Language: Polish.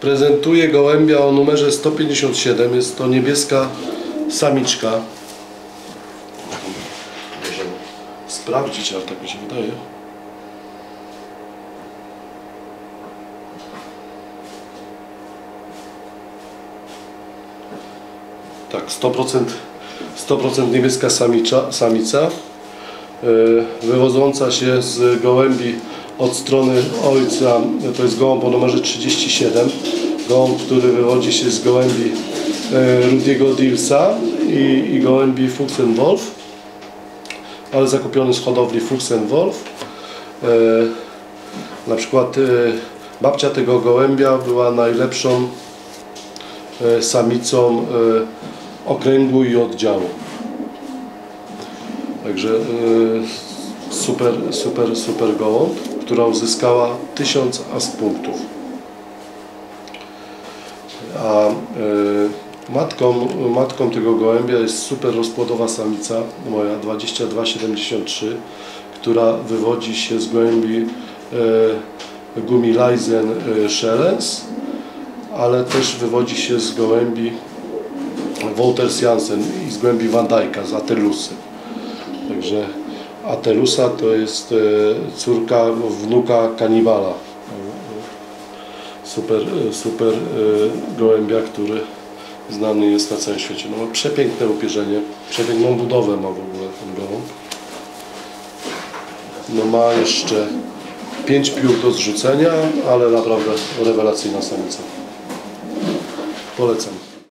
Prezentuję gołębia o numerze 157. Jest to niebieska samiczka. Możemy sprawdzić, ale tak mi się wydaje. Tak, 100%, 100% niebieska samicza, samica, e, wywodząca się z gołębi od strony ojca, to jest gołąb o numerze 37, gołąb, który wywodzi się z gołębi e, Rudiego Dilsa i, i gołębi Fuchsenwolf, ale zakupiony z hodowli Fuchsenwolf. E, na przykład e, babcia tego gołębia była najlepszą samicą okręgu i oddziału. Także super, super, super gołąb, która uzyskała 1000 as punktów. A e, matką, matką tego gołębia jest super rozpłodowa samica moja 2273, która wywodzi się z gołębi e, Gumileisen e, Schellens, ale też wywodzi się z gołębi Wouters Jansen i z głębi Van Dijk'a, z Atelusy. Także Atelusa to jest e, córka wnuka kanibala. Super, super e, gołębia, który znany jest na całym świecie. No, przepiękne upierzenie, przepiękną budowę ma w ogóle ten gołąb. No, ma jeszcze 5 piór do zrzucenia, ale naprawdę rewelacyjna samica. Polecam.